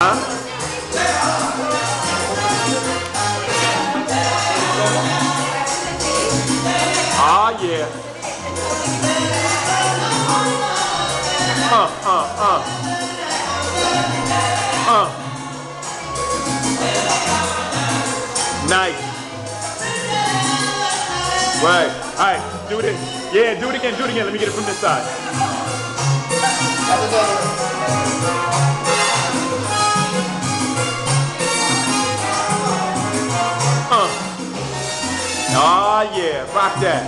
Ah, yeah. Uh, uh, uh. Uh. Nice. Right. All right. Do it. Yeah, do it again. Do it again. Let me get it from this side. Ah, yeah. Rock that.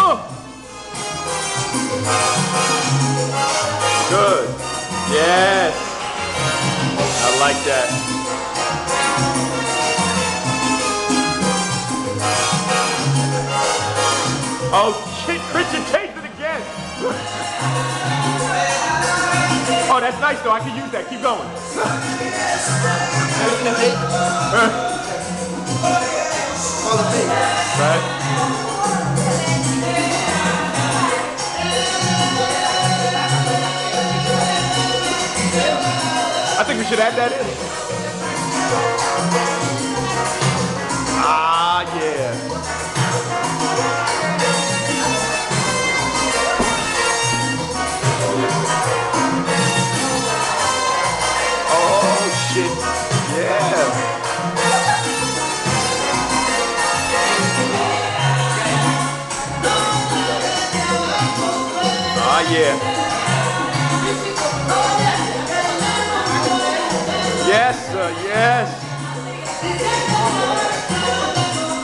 Oh. Good. Yes. I like that. Oh shit, Christian changed it again. oh, that's nice though. I can use that. Keep going. Right. I think we should add that in. Yeah. Yes, sir, yes.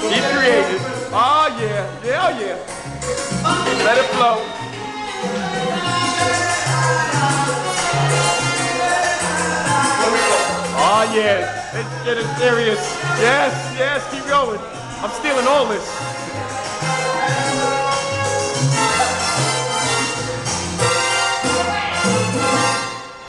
Keep creative. Oh, ah, yeah. Yeah, oh, yeah. Let it flow. Ah, oh, yeah. It's getting serious. Yes, yes, keep going. I'm stealing all this.